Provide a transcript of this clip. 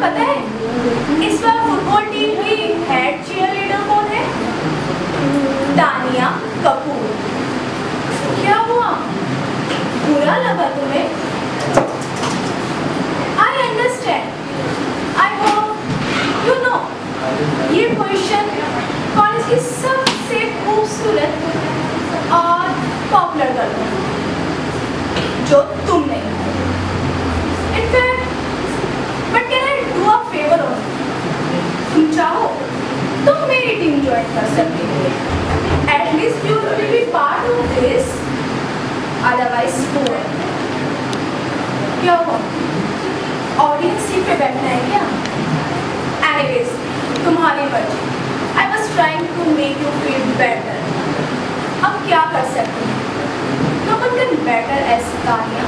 पता है, इस बार फुटबॉल टीम की हेड चीयर लीडर कौन है? तानिया कपूर। क्या हुआ? बुरा लगा तुम्हें? I understand I hope you know ये पोजीशन कॉलेज की सबसे खूबसूरत और पॉपुलर गर्ल जो तुम नहीं टीम ज्वाइन कर सकती हो at least will be part of this otherwise poor क्या? हुआ ऑडियंस सीट पे बैठना है क्या? एनीवेज तुम्हारी मर्ज़ी। I was trying to make you feel better अब क्या कर सकते हैं? No one better as best